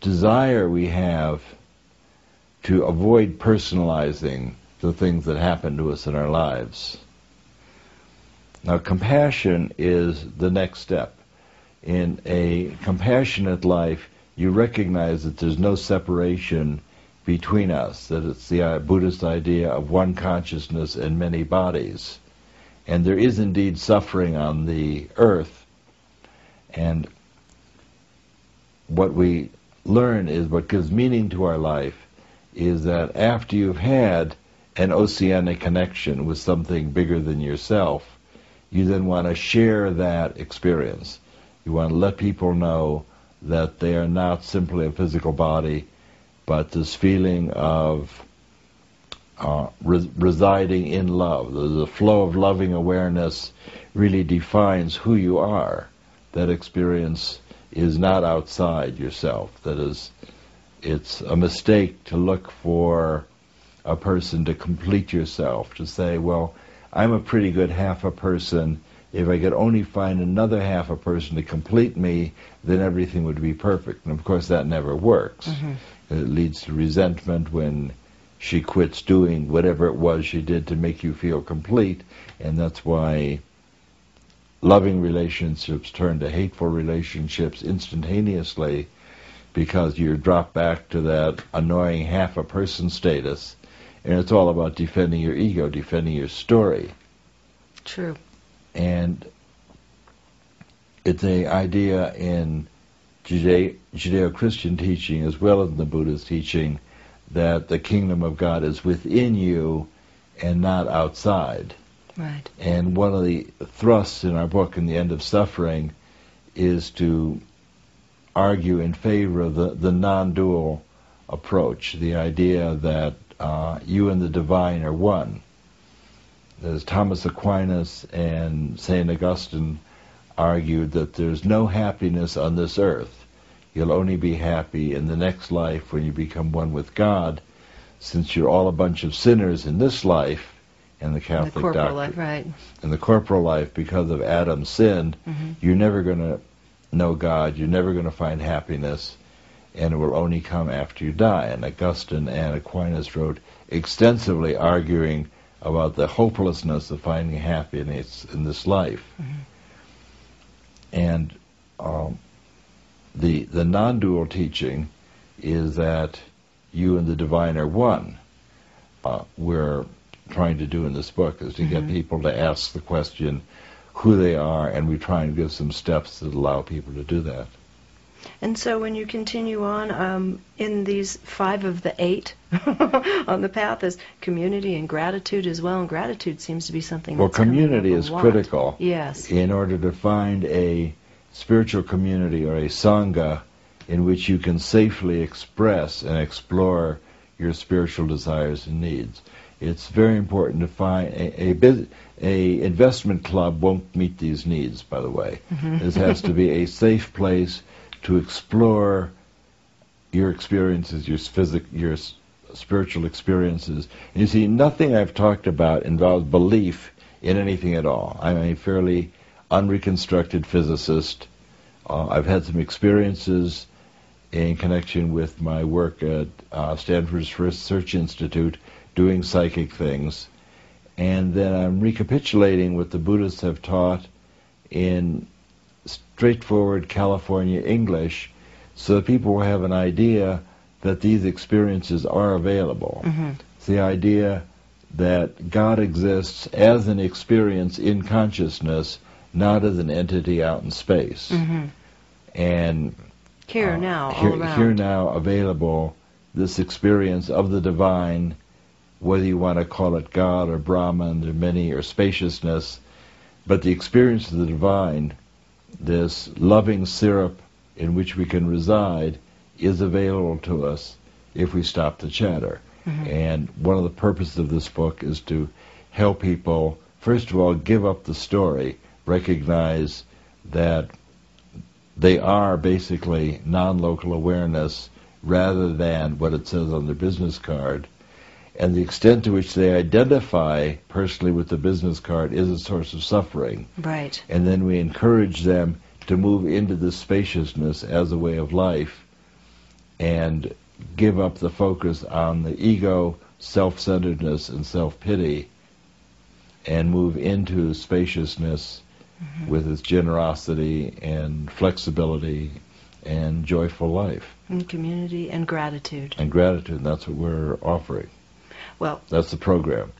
desire we have to avoid personalizing the things that happen to us in our lives. Now, compassion is the next step. In a compassionate life, you recognize that there's no separation between us, that it's the uh, Buddhist idea of one consciousness and many bodies. And there is indeed suffering on the earth. And what we learn is what gives meaning to our life is that after you've had an oceanic connection with something bigger than yourself, you then want to share that experience. You want to let people know that they are not simply a physical body, but this feeling of uh, re- residing in love. The, the flow of loving awareness really defines who you are. That experience is not outside yourself. That is, it's a mistake to look for a person to complete yourself, to say, well, I'm a pretty good half a person. If I could only find another half a person to complete me, then everything would be perfect. And of course, that never works. Mm-hmm. It leads to resentment when she quits doing whatever it was she did to make you feel complete, and that's why loving relationships turn to hateful relationships instantaneously because you're dropped back to that annoying half a person status and it's all about defending your ego, defending your story. True. And it's a idea in Judeo-Christian teaching as well as in the Buddhist teaching that the kingdom of God is within you and not outside. Right. And one of the thrusts in our book, In the End of Suffering, is to argue in favor of the, the non-dual approach, the idea that uh, you and the divine are one. As Thomas Aquinas and St. Augustine argued that there's no happiness on this earth. You'll only be happy in the next life when you become one with God, since you're all a bunch of sinners in this life, in the Catholic the corporal doctrine. Life, right. In the corporal life, because of Adam's sin, mm-hmm. you're never going to know God. You're never going to find happiness and it will only come after you die. And Augustine and Aquinas wrote extensively arguing about the hopelessness of finding happiness in this life. Mm-hmm. And um, the the non-dual teaching is that you and the divine are one. Uh, we're trying to do in this book is to mm-hmm. get people to ask the question who they are, and we try and give some steps that allow people to do that. And so when you continue on um, in these five of the eight on the path is community and gratitude as well. And gratitude seems to be something well, community is lot. critical. Yes. In order to find a spiritual community or a sangha in which you can safely express and explore your spiritual desires and needs. It's very important to find a, a, a investment club won't meet these needs. By the way, mm-hmm. this has to be a safe place to explore your experiences, your physic, your spiritual experiences. And you see, nothing I've talked about involves belief in anything at all. I'm a fairly unreconstructed physicist. Uh, I've had some experiences in connection with my work at uh, Stanford's Research Institute doing psychic things. And then I'm recapitulating what the Buddhists have taught in straightforward California English so that people will have an idea that these experiences are available. Mm-hmm. It's the idea that God exists as an experience in consciousness, not as an entity out in space. Mm-hmm. And here uh, now, here, here now available, this experience of the divine, whether you want to call it God or Brahman or many or spaciousness, but the experience of the divine this loving syrup in which we can reside is available to us if we stop the chatter. Mm-hmm. And one of the purposes of this book is to help people, first of all, give up the story, recognize that they are basically non-local awareness rather than what it says on their business card. And the extent to which they identify personally with the business card is a source of suffering. Right. And then we encourage them to move into the spaciousness as a way of life. and give up the focus on the ego, self-centeredness, and self-pity, and move into spaciousness Mm-hmm. with its generosity and flexibility and joyful life And community and gratitude. and gratitude. That's what we're offering. Well, That's the program.